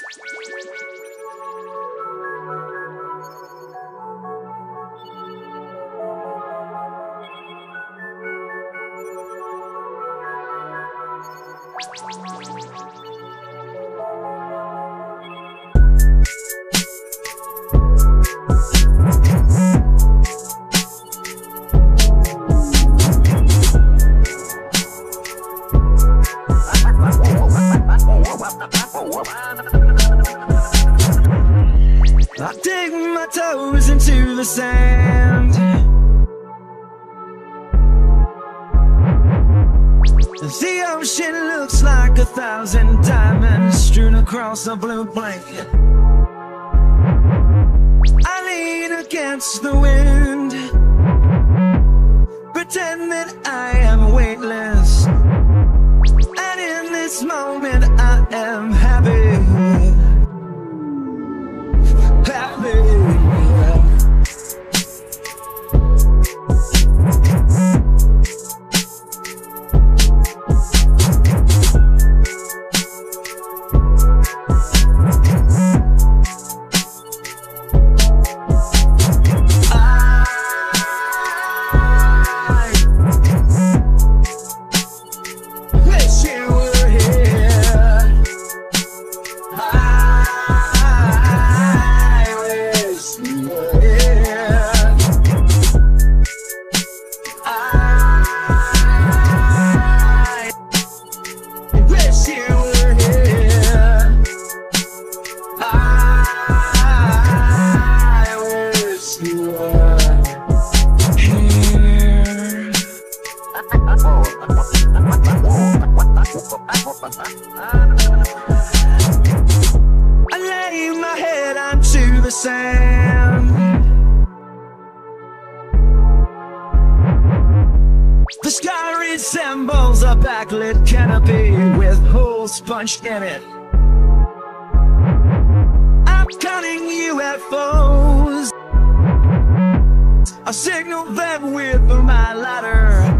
Thank I dig my toes into the sand. The ocean looks like a thousand diamonds strewn across a blue blanket. I lean against the wind, pretend that I am weightless. And in this moment, I am happy. Here. I lay my head onto the sand. The sky resembles a backlit canopy with holes punched in it. I'm counting UFOs. I signal them with my ladder.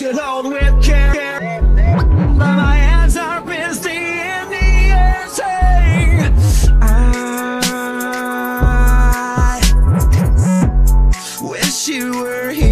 national with care. My hands are busy in the air saying, I wish you were here.